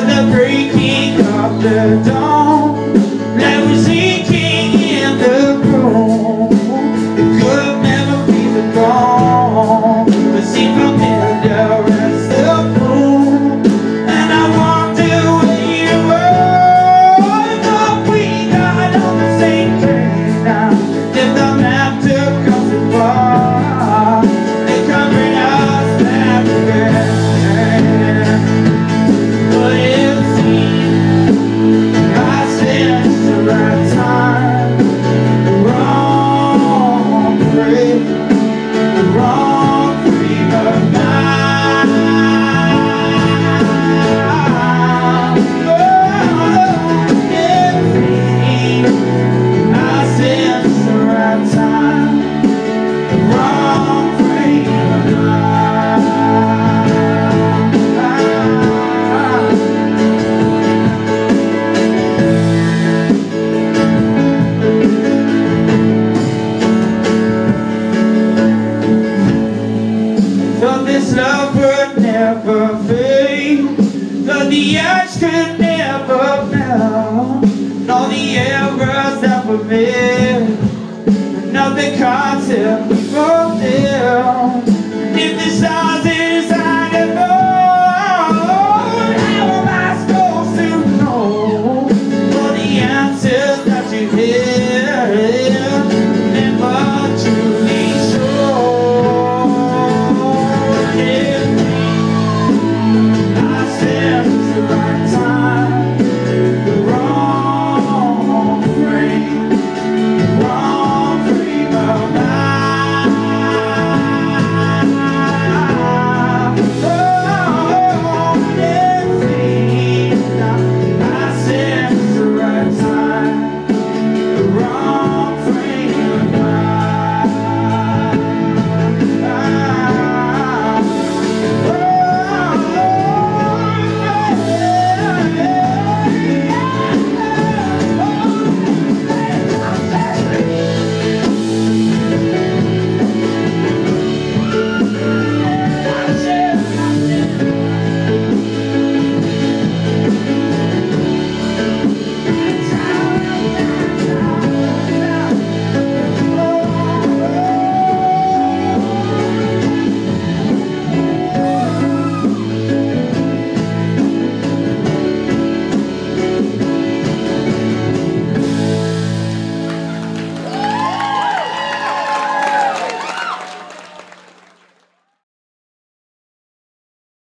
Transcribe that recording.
the breaking of the dawn. Like we're sinking Thought this love would never fade Thought the edge could never melt All the errors that were made Nothing concept of them